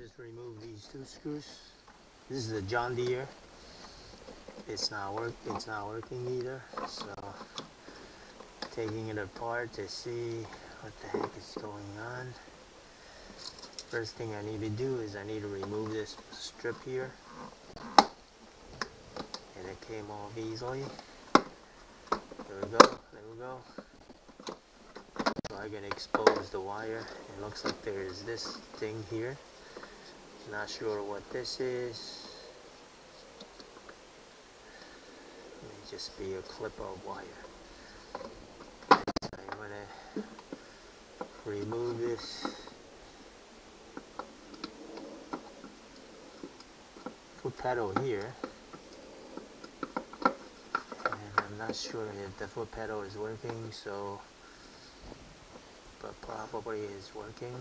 just remove these two screws. This is the John Deere. It's not work. It's not working either. So taking it apart to see what the heck is going on. First thing I need to do is I need to remove this strip here. And it came off easily. There we go. There we go. So I can expose the wire. It looks like there is this thing here. Not sure what this is. May just be a clip of wire. So I'm gonna remove this foot pedal here. And I'm not sure if the foot pedal is working, so but probably is working.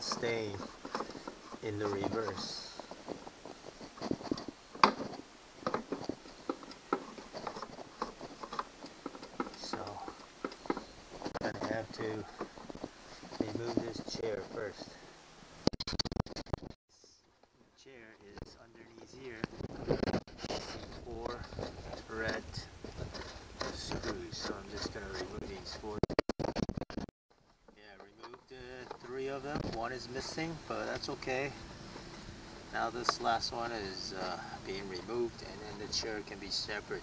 Staying in the reverse. So I'm gonna have to remove this chair first. chair is underneath here. Four red screws. So I'm just gonna remove these four. Yeah, I removed uh, three of them. One is missing, but that's okay. Now this last one is uh, being removed and then the chair can be separated.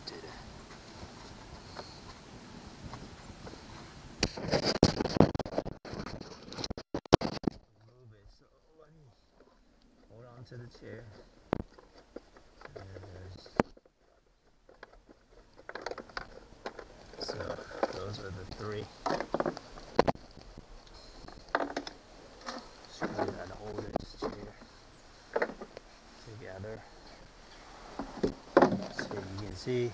Hold on to the chair. So those are the three. Screw that hold this chair together. So you can see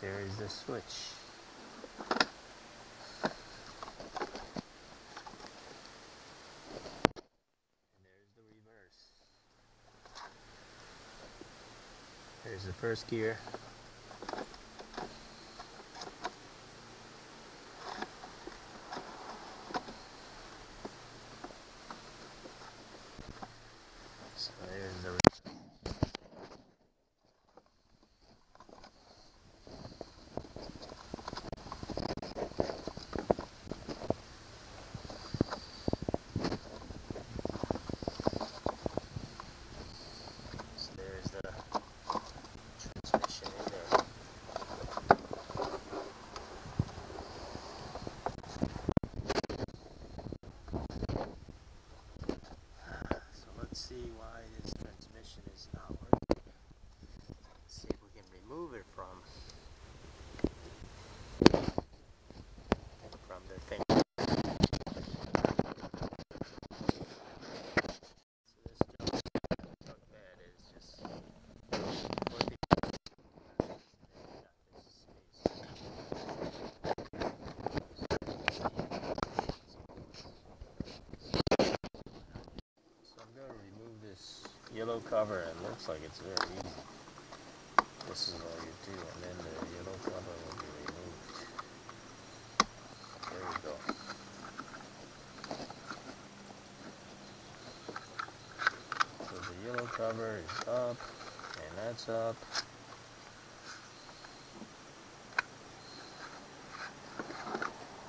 there is the switch. And there's the reverse. There's the first gear. So there's the re- So there's the transmission in there. So let's see why this transmission is not working. see if we can remove it from the thing. So this junk, junk bed is just flipping. Got this space. So I'm going to remove this yellow cover. It looks like it's very easy. This is all you do, and then the yellow cover will be removed. There we go. So the yellow cover is up, and that's up.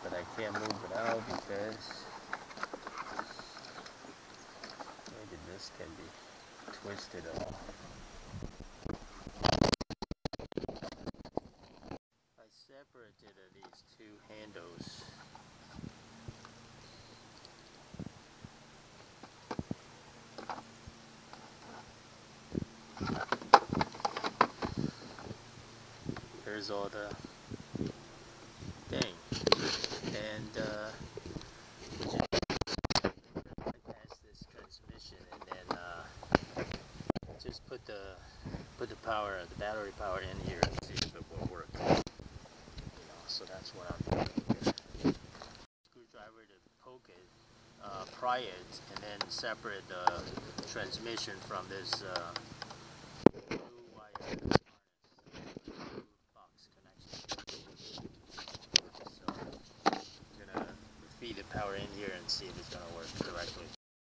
But I can't move it out because Maybe this can be twisted off. I separated these two handles. Here's all the thing. And uh, bypass this transmission and then uh, just put the put the power, the battery power in here and see if it will work. You know, so that's what I'm doing. here. Screwdriver to poke it up pry it and then separate the transmission from this uh, blue wire box connection. So I'm gonna feed the power in here and see if it's gonna work correctly.